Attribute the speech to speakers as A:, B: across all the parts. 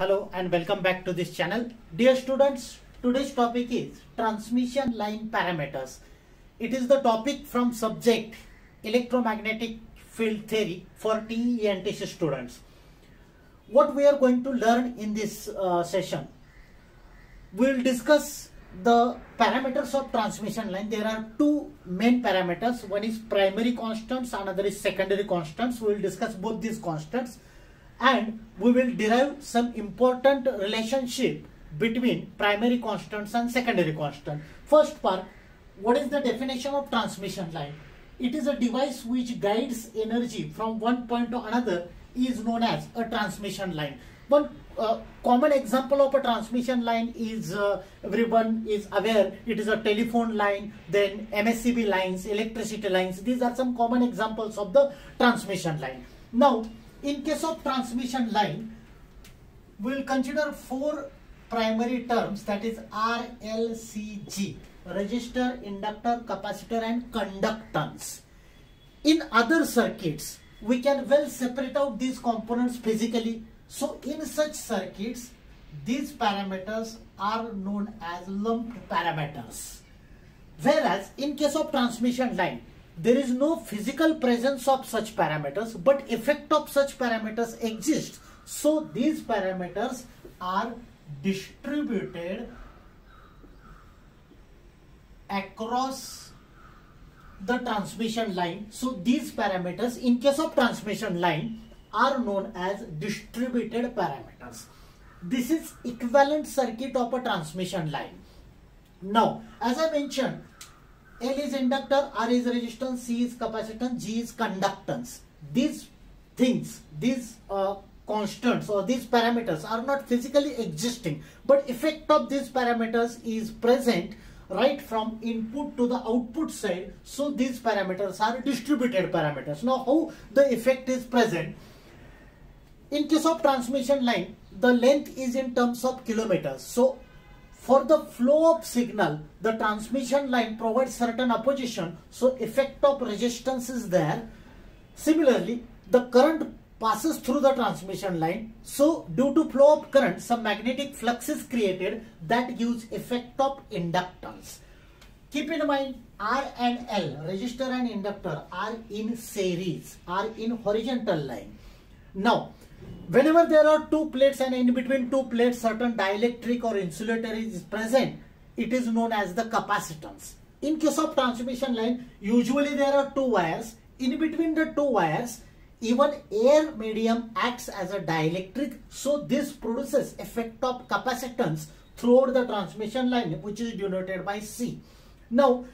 A: Hello and welcome back to this channel. Dear students, today's topic is transmission line parameters. It is the topic from subject electromagnetic field theory for TE and students. What we are going to learn in this uh, session, we will discuss the parameters of transmission line. There are two main parameters. One is primary constants, another is secondary constants. We will discuss both these constants and we will derive some important relationship between primary constants and secondary constant. First part, what is the definition of transmission line? It is a device which guides energy from one point to another is known as a transmission line. One uh, common example of a transmission line is uh, everyone is aware it is a telephone line then MSEB lines electricity lines these are some common examples of the transmission line now in case of transmission line, we will consider four primary terms that is RLCG, resistor, inductor, capacitor and conductance. In other circuits, we can well separate out these components physically. So in such circuits, these parameters are known as lumped parameters. Whereas in case of transmission line, there is no physical presence of such parameters but effect of such parameters exists. So these parameters are distributed across the transmission line. So these parameters in case of transmission line are known as distributed parameters. This is equivalent circuit of a transmission line. Now as i mentioned L is inductor, R is resistance, C is capacitance, G is conductance. These things, these uh, constants or these parameters are not physically existing but effect of these parameters is present right from input to the output side. So these parameters are distributed parameters. Now how the effect is present? In case of transmission line the length is in terms of kilometers. So for the flow of signal, the transmission line provides certain opposition, so effect of resistance is there. Similarly, the current passes through the transmission line. So due to flow of current, some magnetic flux is created that gives effect of inductance. Keep in mind R and L, resistor and inductor are in series, are in horizontal line. Now, whenever there are two plates and in between two plates certain dielectric or insulator is present, it is known as the capacitance. In case of transmission line, usually there are two wires. In between the two wires, even air medium acts as a dielectric. So this produces effect of capacitance throughout the transmission line which is denoted by C. Now,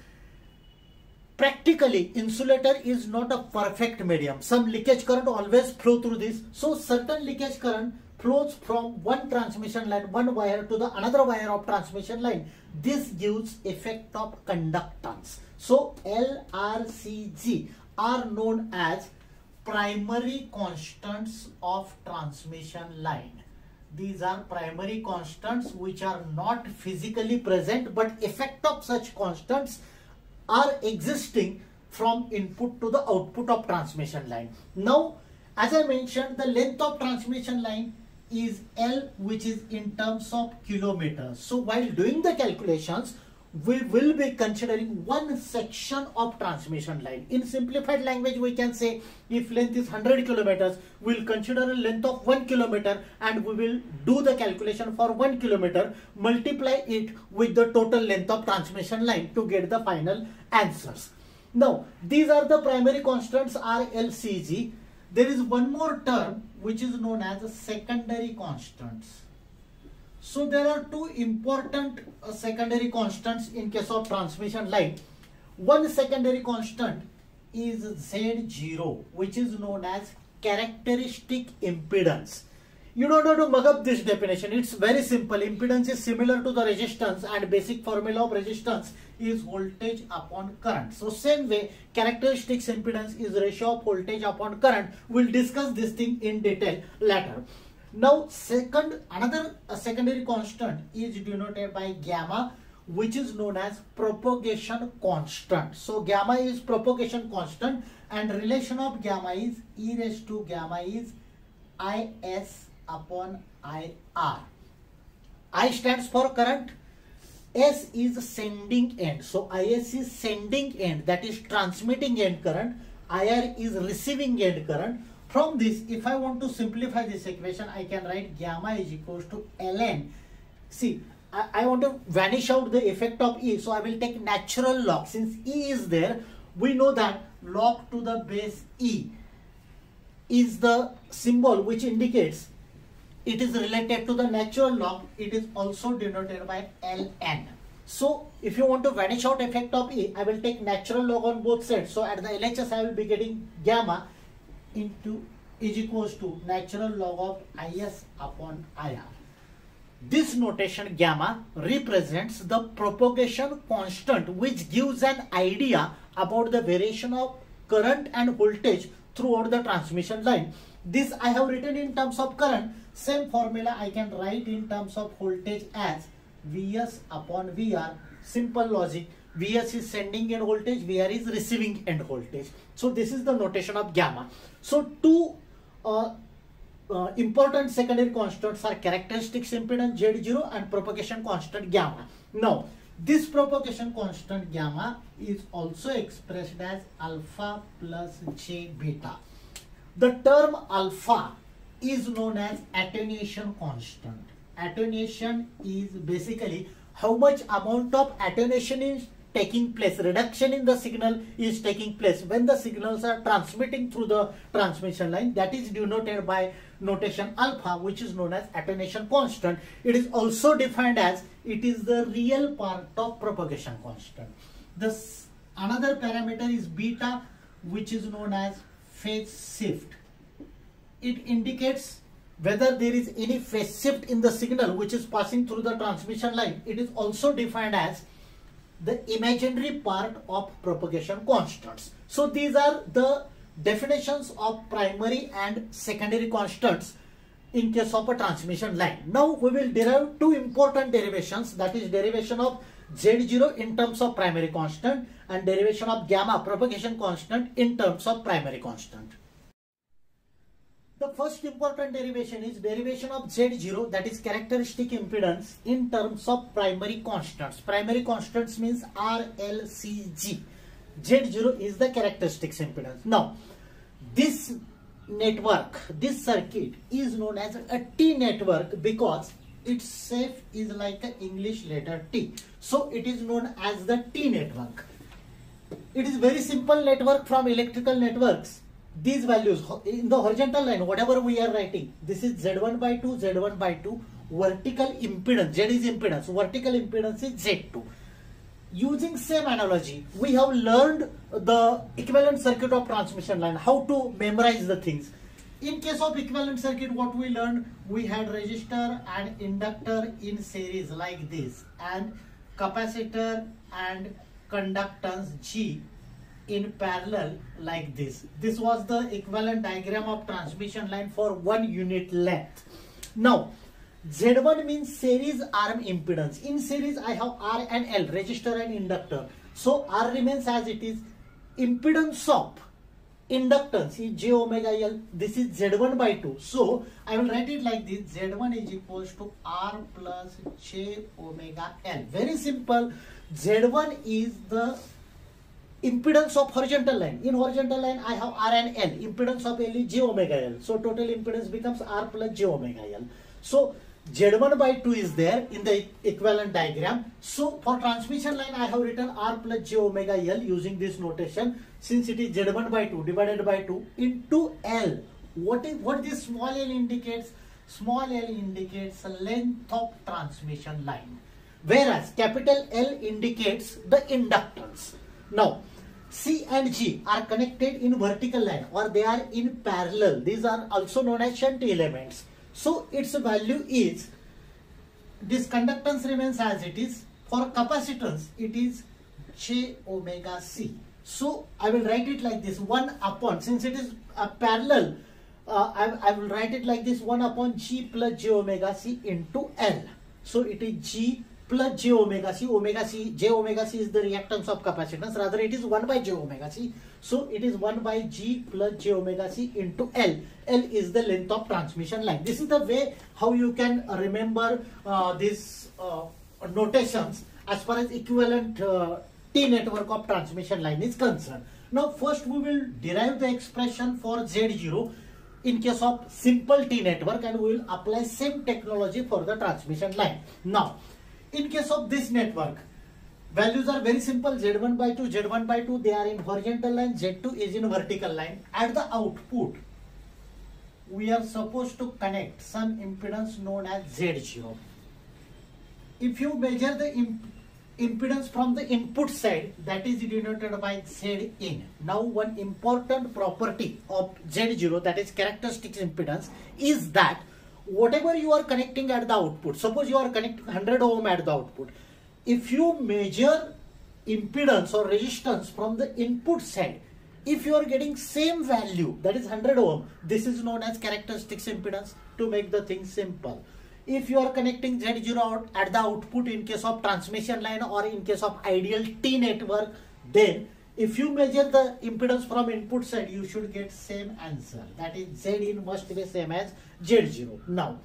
A: practically insulator is not a perfect medium. Some leakage current always flow through this. So certain leakage current flows from one transmission line one wire to the another wire of transmission line. This gives effect of conductance. So lrcg are known as primary constants of transmission line. These are primary constants which are not physically present but effect of such constants are existing from input to the output of transmission line. Now, as I mentioned, the length of transmission line is L which is in terms of kilometers. So while doing the calculations, we will be considering one section of transmission line. In simplified language, we can say if length is 100 kilometers, we'll consider a length of 1 kilometer and we will do the calculation for 1 kilometer, multiply it with the total length of transmission line to get the final answers. Now, these are the primary constants RLCG. There is one more term which is known as secondary constants. So there are two important uh, secondary constants in case of transmission line. One secondary constant is Z0 which is known as characteristic impedance. You don't have to mug up this definition. It's very simple. Impedance is similar to the resistance and basic formula of resistance is voltage upon current. So same way characteristics impedance is ratio of voltage upon current. We'll discuss this thing in detail later. Now second another uh, secondary constant is denoted by gamma which is known as propagation constant. So gamma is propagation constant and relation of gamma is e raised to gamma is is upon IR. I stands for current. S is sending end. So IS is sending end that is transmitting end current. IR is receiving end current. From this if I want to simplify this equation I can write gamma is equals to ln. See I, I want to vanish out the effect of E. So I will take natural log. Since E is there we know that log to the base E is the symbol which indicates it is related to the natural log it is also denoted by ln so if you want to vanish out effect of e i will take natural log on both sides so at the lhs i will be getting gamma into is equals to natural log of is upon ir this notation gamma represents the propagation constant which gives an idea about the variation of current and voltage throughout the transmission line this I have written in terms of current. Same formula I can write in terms of voltage as Vs upon Vr. Simple logic. Vs is sending end voltage, Vr is receiving end voltage. So this is the notation of gamma. So two uh, uh, important secondary constants are characteristics impedance Z0 and propagation constant gamma. Now this propagation constant gamma is also expressed as alpha plus J beta. The term alpha is known as attenuation constant. Attenuation is basically how much amount of attenuation is taking place, reduction in the signal is taking place when the signals are transmitting through the transmission line that is denoted by notation alpha which is known as attenuation constant. It is also defined as it is the real part of propagation constant. This another parameter is beta which is known as phase shift. It indicates whether there is any phase shift in the signal which is passing through the transmission line. It is also defined as the imaginary part of propagation constants. So these are the definitions of primary and secondary constants in case of a transmission line. Now we will derive two important derivations that is derivation of Z0 in terms of primary constant and derivation of gamma propagation constant in terms of primary constant. The first important derivation is derivation of Z0 that is characteristic impedance in terms of primary constants. Primary constants means RLCG. Z0 is the characteristic impedance. Now, this network, this circuit is known as a T network because its shape is like an English letter T. So it is known as the T network. It is very simple network from electrical networks. These values in the horizontal line, whatever we are writing, this is Z1 by 2, Z1 by 2, vertical impedance, Z is impedance, vertical impedance is Z2. Using same analogy, we have learned the equivalent circuit of transmission line, how to memorize the things. In case of equivalent circuit, what we learned, we had resistor and inductor in series like this and capacitor and conductance G in parallel like this. This was the equivalent diagram of transmission line for one unit length. Now, Z1 means series arm impedance. In series, I have R and L, resistor and inductor. So, R remains as it is. Impedance of inductance is j omega l this is z1 by 2 so i will write it like this z1 is equals to r plus j omega l very simple z1 is the impedance of horizontal line in horizontal line i have r and l impedance of l is j omega l so total impedance becomes r plus j omega l so Z1 by 2 is there in the equivalent diagram. So for transmission line, I have written R plus J omega L using this notation since it is Z1 by 2 divided by 2 into L. What is what this small l indicates? Small l indicates the length of transmission line. Whereas capital L indicates the inductance. Now, C and G are connected in vertical line or they are in parallel. These are also known as shunt elements. So its value is, this conductance remains as it is. For capacitance, it is J omega C. So I will write it like this, 1 upon, since it is a parallel, uh, I, I will write it like this, 1 upon G plus J omega C into L. So it is G plus j omega c. Omega c, j omega c is the reactance of capacitance. Rather, it is 1 by j omega c. So, it is 1 by g plus j omega c into L. L is the length of transmission line. This is the way how you can remember uh, these uh, notations as far as equivalent uh, T network of transmission line is concerned. Now, first we will derive the expression for Z0 in case of simple T network and we will apply same technology for the transmission line. Now, in case of this network, values are very simple Z1 by 2, Z1 by 2, they are in horizontal line, Z2 is in vertical line. At the output, we are supposed to connect some impedance known as Z0. If you measure the imp impedance from the input side that is denoted by Z in. Now one important property of Z0 that is characteristic impedance is that whatever you are connecting at the output, suppose you are connecting 100 ohm at the output, if you measure impedance or resistance from the input side, if you are getting same value that is 100 ohm, this is known as characteristics impedance to make the thing simple. If you are connecting Z0 out at the output in case of transmission line or in case of ideal T network, then if you measure the impedance from input side, you should get same answer. That is Z in must be same as Z0. Now,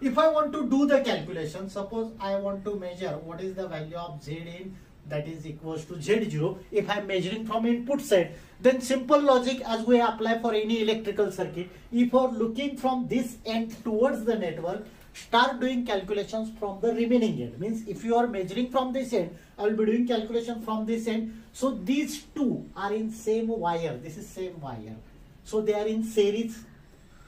A: if I want to do the calculation, suppose I want to measure what is the value of Z in that is equals to Z0 if I am measuring from input side then simple logic as we apply for any electrical circuit if you are looking from this end towards the network start doing calculations from the remaining end. Means if you are measuring from this end i will be doing calculation from this end. So these two are in same wire. This is same wire. So they are in series.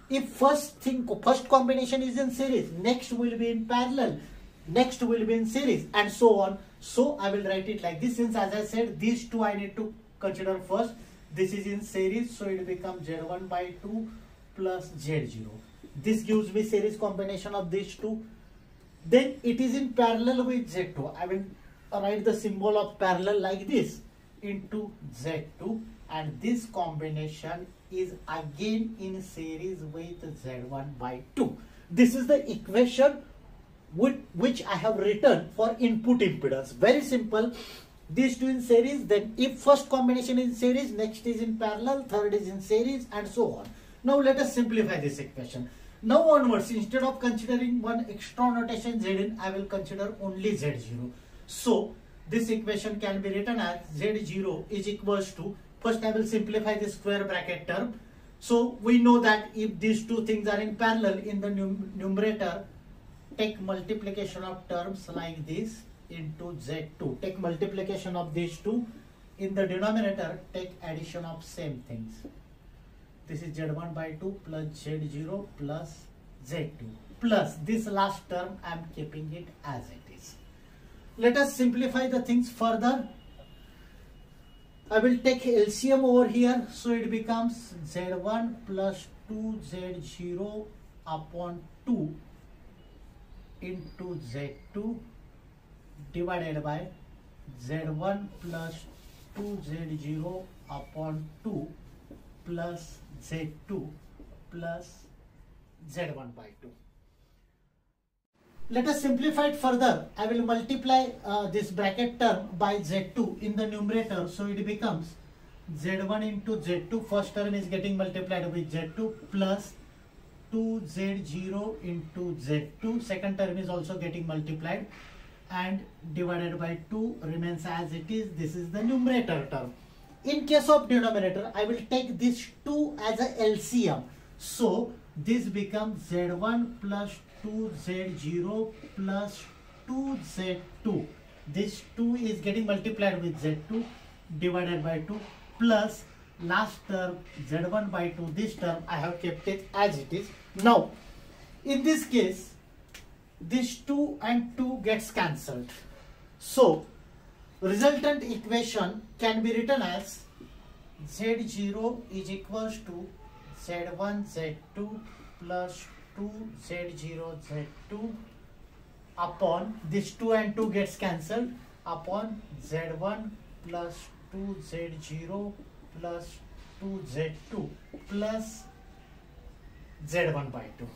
A: If first thing first combination is in series next will be in parallel next will be in series and so on. So i will write it like this. Since as i said these two i need to consider first. This is in series so it becomes z1 by 2 plus z0 this gives me series combination of these two then it is in parallel with z2 i will write the symbol of parallel like this into z2 and this combination is again in series with z1 by 2 this is the equation with which i have written for input impedance. Very simple. These two in series then if first combination is in series next is in parallel third is in series and so on. Now let us simplify this equation now onwards, instead of considering one extra notation Zn, I will consider only Z0. So, this equation can be written as Z0 is equals to, first I will simplify the square bracket term. So, we know that if these two things are in parallel in the num numerator, take multiplication of terms like this into Z2. Take multiplication of these two. In the denominator, take addition of same things this is z1 by 2 plus z0 plus z2 plus this last term I am keeping it as it is. Let us simplify the things further. I will take LCM over here so it becomes z1 plus 2z0 upon 2 into z2 divided by z1 plus 2z0 upon 2 plus Z2 plus Z1 by 2. Let us simplify it further. I will multiply uh, this bracket term by Z2 in the numerator. So it becomes Z1 into Z2. First term is getting multiplied with Z2 plus 2Z0 into Z2. Second term is also getting multiplied and divided by 2 remains as it is. This is the numerator term. In case of denominator, I will take this 2 as a LCM. So, this becomes Z1 plus 2Z0 plus 2Z2. This 2 is getting multiplied with Z2 divided by 2 plus last term Z1 by 2. This term I have kept it as it is. Now, in this case, this 2 and 2 gets cancelled. So, resultant equation can be written as z0 is equals to z1 z2 plus 2 z0 z2 upon this 2 and 2 gets cancelled upon z1 plus 2 z0 plus 2 z2 plus z1 by 2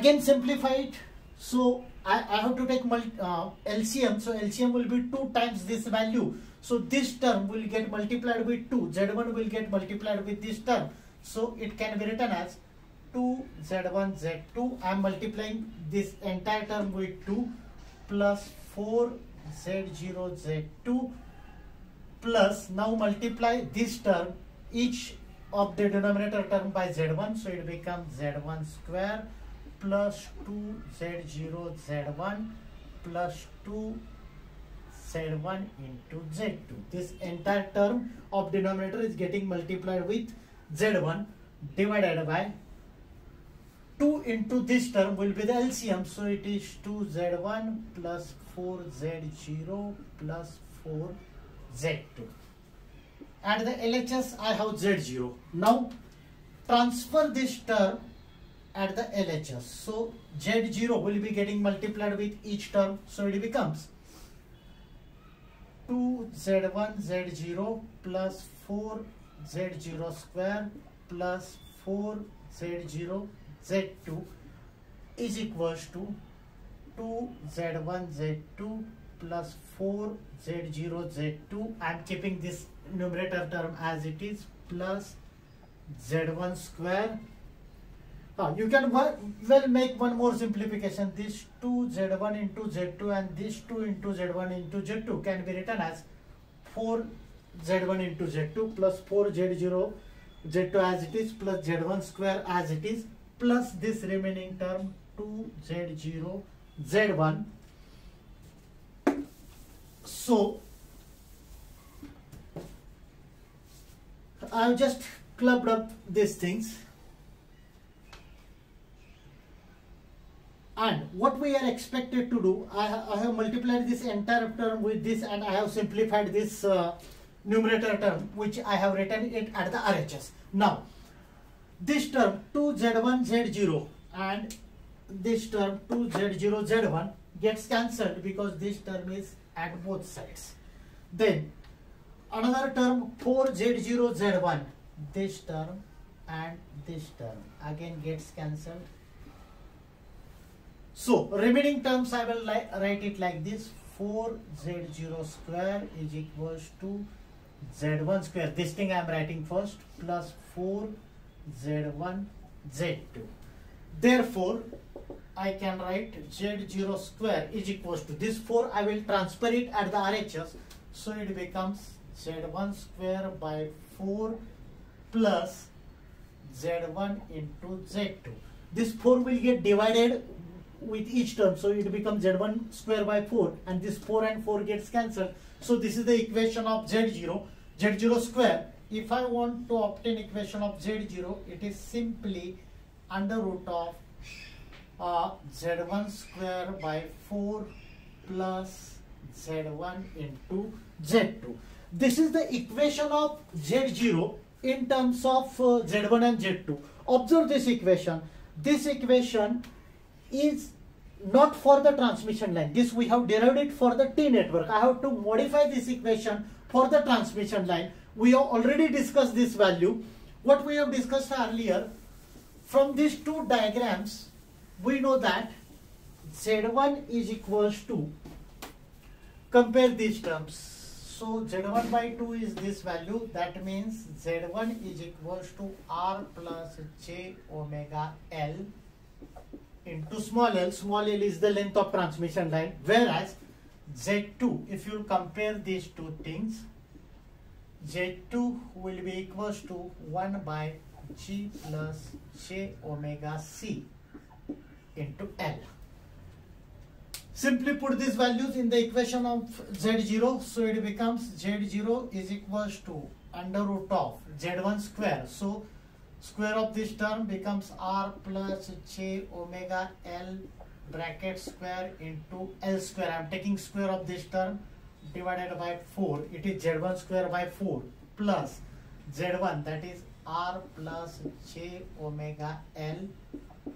A: again simplify it so I, I have to take multi, uh, LCM. So LCM will be 2 times this value. So this term will get multiplied with 2. Z1 will get multiplied with this term. So it can be written as 2 Z1 Z2. I am multiplying this entire term with 2 plus 4 Z0 Z2 plus now multiply this term each of the denominator term by z1 so it becomes z1 square plus 2 z0 z1 plus 2 z1 into z2 this entire term of denominator is getting multiplied with z1 divided by 2 into this term will be the LCM so it is 2z1 plus 4z0 plus 4z2 and the LHS I have Z0. Now transfer this term at the LHS. So Z0 will be getting multiplied with each term. So it becomes 2Z1 Z0 plus 4 Z0 square plus 4 Z0 Z2 is equals to 2 Z1 Z2 plus 4 Z0 Z2. I am keeping this numerator term as it is plus z1 square uh, you can well make one more simplification this 2 z1 into z2 and this 2 into z1 into z2 can be written as 4 z1 into z2 plus 4 z0 z2 as it is plus z1 square as it is plus this remaining term 2 z0 z1 so I've just clubbed up these things. And what we are expected to do, I, I have multiplied this entire term with this and I have simplified this uh, numerator term which I have written it at the RHS. Now, this term 2z1z0 and this term 2z0 z1 gets cancelled because this term is at both sides. Then another term 4z0z1 this term and this term again gets cancelled so remaining terms I will write it like this. 4z0 square is equals to z1 square. This thing I am writing first plus 4z1 z2 therefore I can write z0 square is equals to this 4 I will transfer it at the RHS so it becomes z1 square by 4 plus z1 into z2. This 4 will get divided with each term. So it becomes z1 square by 4 and this 4 and 4 gets cancelled. So this is the equation of z0, z0 square. If I want to obtain equation of z0, it is simply under root of uh, z1 square by 4 plus z1 into z2. This is the equation of Z0 in terms of uh, Z1 and Z2. Observe this equation. This equation is not for the transmission line. This we have derived it for the T network. I have to modify this equation for the transmission line. We have already discussed this value. What we have discussed earlier, from these two diagrams, we know that Z1 is equals to, compare these terms, so Z1 by 2 is this value. That means Z1 is equals to R plus J omega L into small l. Small l is the length of transmission line. Whereas Z2, if you compare these two things, Z2 will be equals to 1 by G plus J omega C into L. Simply put these values in the equation of Z0. So it becomes Z0 is equals to under root of Z1 square. So square of this term becomes R plus J omega L bracket square into L square. I am taking square of this term divided by 4. It is Z1 square by 4 plus Z1 that is R plus J omega L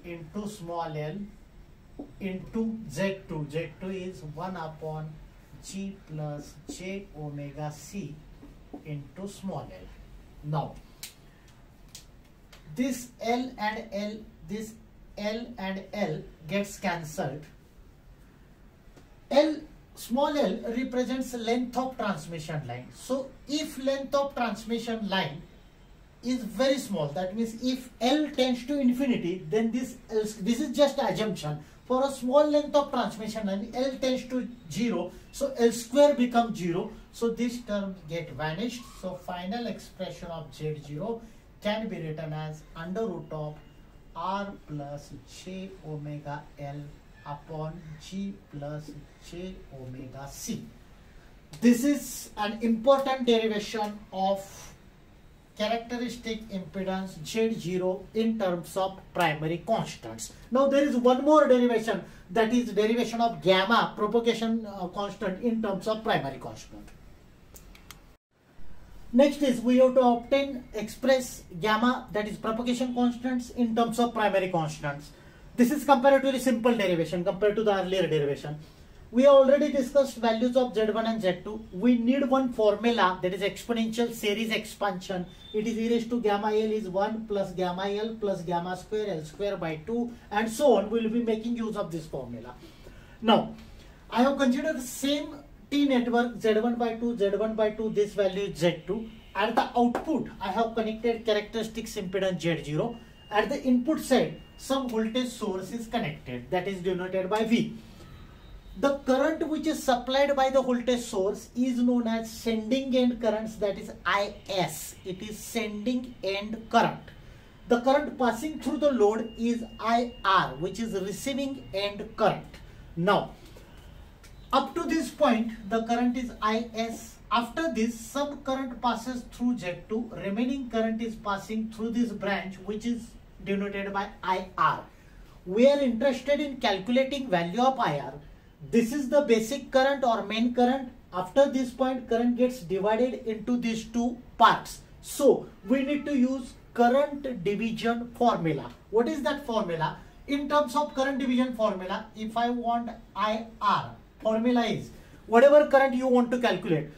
A: into small l into Z2. Z2 is 1 upon G plus J omega C into small l. Now, this L and L, this L and L gets cancelled. L small l represents length of transmission line. So if length of transmission line is very small, that means if L tends to infinity, then this this is just assumption. For a small length of transmission line, L tends to 0, so L square becomes 0. So this term get vanished. So final expression of Z0 can be written as under root of R plus J omega L upon G plus J omega C. This is an important derivation of characteristic impedance Z0 in terms of primary constants. Now there is one more derivation that is derivation of gamma propagation uh, constant in terms of primary constant. Next is we have to obtain express gamma that is propagation constants in terms of primary constants. This is comparatively simple derivation compared to the earlier derivation. We already discussed values of Z1 and Z2. We need one formula that is exponential series expansion. It is e raised to gamma L is 1 plus gamma L plus gamma square L square by 2 and so on. We will be making use of this formula. Now, I have considered the same Network Z1 by 2, Z1 by 2, this value is Z2. At the output, I have connected characteristics impedance Z0. At the input side, some voltage source is connected that is denoted by V. The current which is supplied by the voltage source is known as sending end currents that is IS. It is sending end current. The current passing through the load is IR which is receiving end current. Now up to this point the current is IS. After this some current passes through Z2 remaining current is passing through this branch which is denoted by IR. We are interested in calculating value of IR this is the basic current or main current. After this point, current gets divided into these two parts. So, we need to use current division formula. What is that formula? In terms of current division formula, if I want IR, formula is whatever current you want to calculate,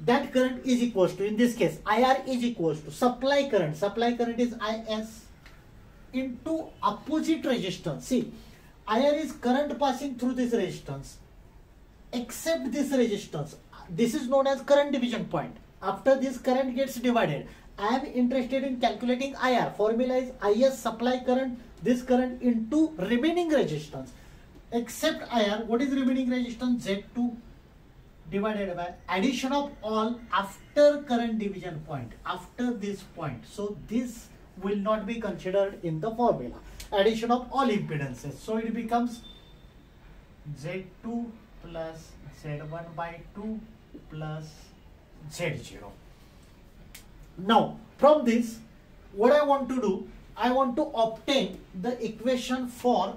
A: that current is equals to, in this case, IR is equals to supply current. Supply current is IS into opposite resistance. See, IR is current passing through this resistance. Except this resistance. This is known as current division point. After this current gets divided, I am interested in calculating IR. Formula is IS supply current, this current into remaining resistance. Except IR, what is remaining resistance? Z2 divided by addition of all after current division point, after this point. So this will not be considered in the formula addition of all impedances. So it becomes Z2 plus Z1 by 2 plus Z0. Now from this what I want to do I want to obtain the equation for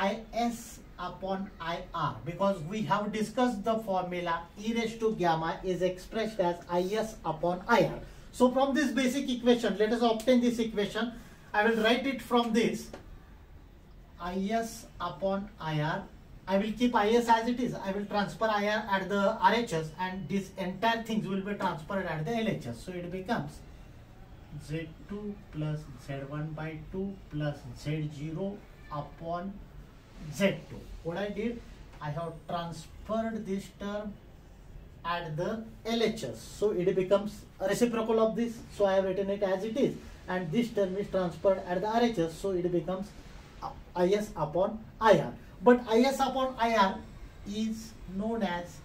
A: IS upon IR because we have discussed the formula e raised to gamma is expressed as IS upon IR. So from this basic equation let us obtain this equation I will write it from this IS upon IR. I will keep IS as it is. I will transfer IR at the RHS and this entire things will be transferred at the LHS. So it becomes Z2 plus Z1 by 2 plus Z0 upon Z2. What I did, I have transferred this term at the LHS. So it becomes reciprocal of this. So I have written it as it is and this term is transferred at the RHS so it becomes uh, IS upon IR but IS upon IR is known as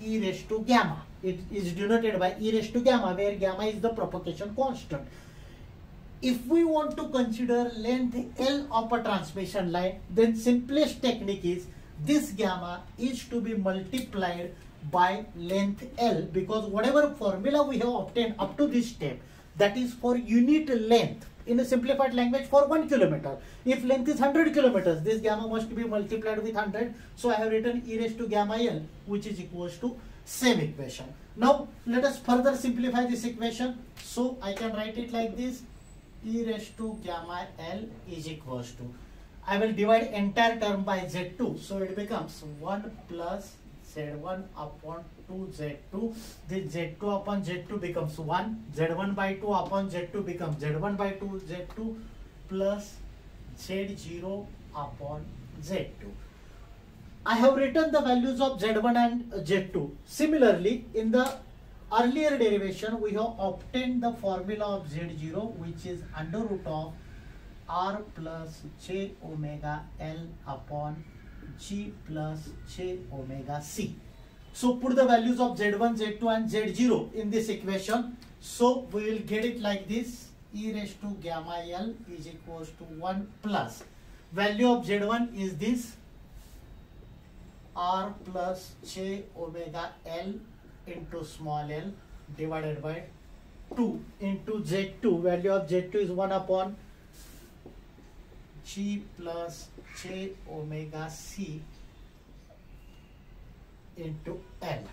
A: e raised to gamma it is denoted by e raised to gamma where gamma is the propagation constant if we want to consider length L of a transmission line then simplest technique is this gamma is to be multiplied by length L because whatever formula we have obtained up to this step that is for unit length in a simplified language for 1 kilometer. If length is 100 kilometers, this gamma must be multiplied with 100. So I have written e raised to gamma L which is equals to same equation. Now let us further simplify this equation. So I can write it like this e raised to gamma L is equals to I will divide entire term by Z2. So it becomes 1 plus Z1 upon 2Z2. This Z2 upon Z2 becomes 1. Z1 by 2 upon Z2 becomes Z1 by 2 Z2 plus Z0 upon Z2. I have written the values of Z1 and Z2. Similarly, in the earlier derivation, we have obtained the formula of Z0 which is under root of R plus J omega L upon G plus J omega C. So put the values of Z1, Z2 and Z0 in this equation. So we will get it like this e raised to gamma L is equals to 1 plus value of Z1 is this R plus J omega L into small l divided by 2 into Z2 value of Z2 is 1 upon G plus J omega C into L.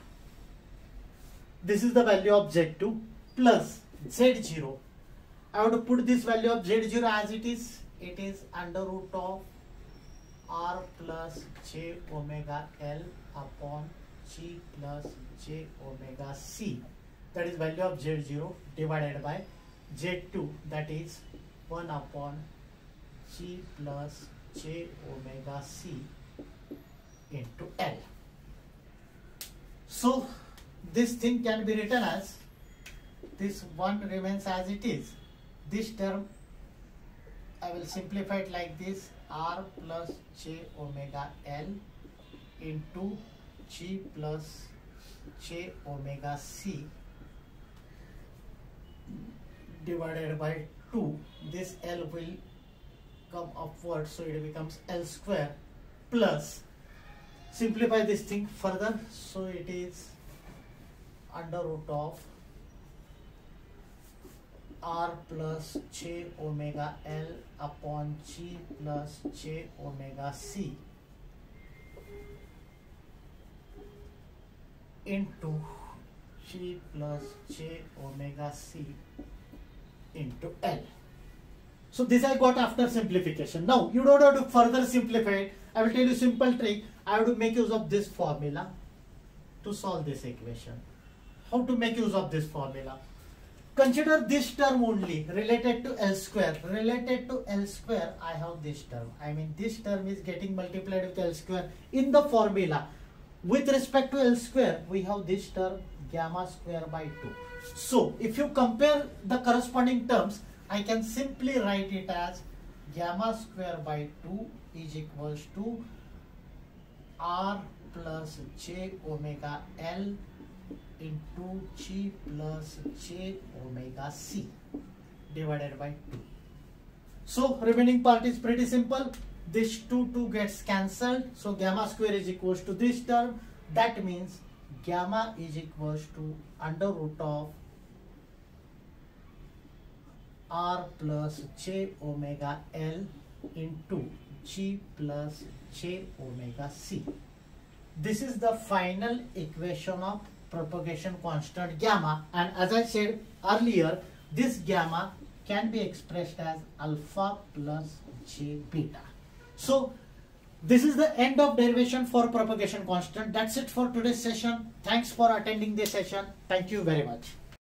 A: This is the value of Z2 plus Z0. I have to put this value of Z0 as it is. It is under root of R plus J omega L upon G plus J omega C. That is value of Z0 divided by Z2 that is 1 upon G plus J omega C into L. So this thing can be written as this one remains as it is. This term I will simplify it like this R plus J omega L into G plus J omega C divided by two this L will come upward so it becomes L square plus simplify this thing further so it is under root of R plus J omega L upon G plus J omega C into g plus j omega c into l. So this I got after simplification. Now you don't have to further simplify it. I will tell you simple trick. I have to make use of this formula to solve this equation. How to make use of this formula? Consider this term only related to L square. Related to L square, I have this term. I mean this term is getting multiplied with L square in the formula. With respect to L square, we have this term gamma square by 2. So if you compare the corresponding terms, I can simply write it as gamma square by 2 is equals to r plus j omega L into G plus J omega C divided by 2. So remaining part is pretty simple. This 2 2 gets cancelled. So gamma square is equals to this term. That means gamma is equals to under root of R plus J omega L into G plus J omega C. This is the final equation of propagation constant gamma and as I said earlier this gamma can be expressed as alpha plus j beta. So this is the end of derivation for propagation constant. That's it for today's session. Thanks for attending this session. Thank you very much.